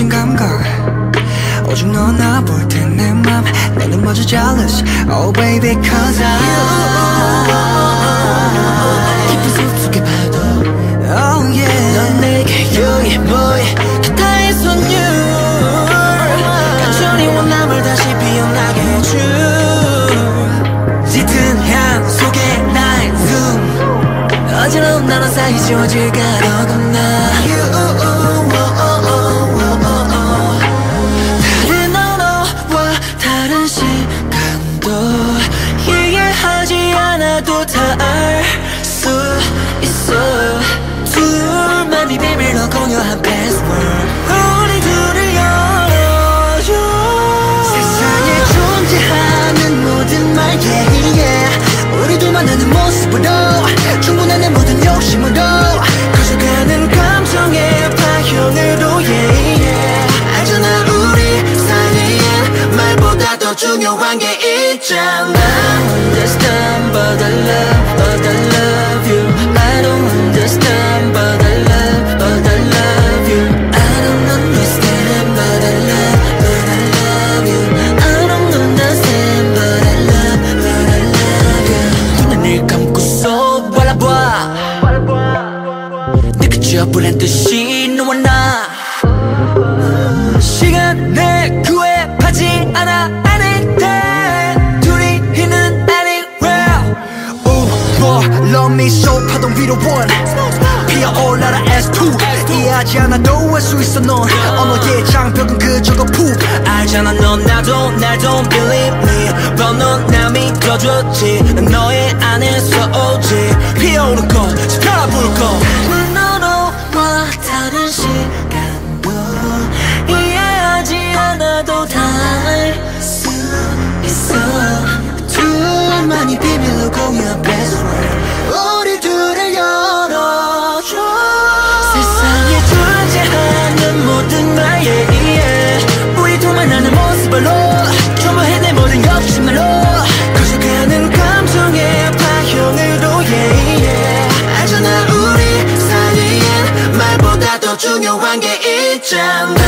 멋진 감각. 오직 너나 볼때내맘. 내 눈마저 jealous. Oh baby cause I 깊은 숲속에 봐도 Oh yeah. 넌 내게 유해 boy 그따위 손율. 간절히 원함을 다시 피어나게 해줘 짙은 향 속에 나의 숨 어지러운 나로 사이 지워질까 너구나. 불안 듯이 너와 나. 시간을 구애하지 않아 anything 둘이 있는 anywhere. boy, love me so 파동 위로 one 피어올라라 S2 이해하지 않아도 알수 있어 넌. 언어의 장벽은 그저거 푹. 알잖아 넌 나도 날 don't believe me. But 넌나 믿어줬지. 난 너의 안에서 오지. 피어오른 꽃 지펴라 불꽃 비밀로 공유한 password 우리 둘을 열어줘 세상에 존재하는 모든 말 yeah, yeah. 우리 둘만 아는 모습으로 전부 해 내 모든 욕심으로 커져가는 감정의 파형으로 yeah, yeah. 알잖아 우리 사이엔 말보다 더 중요한 게 있잖아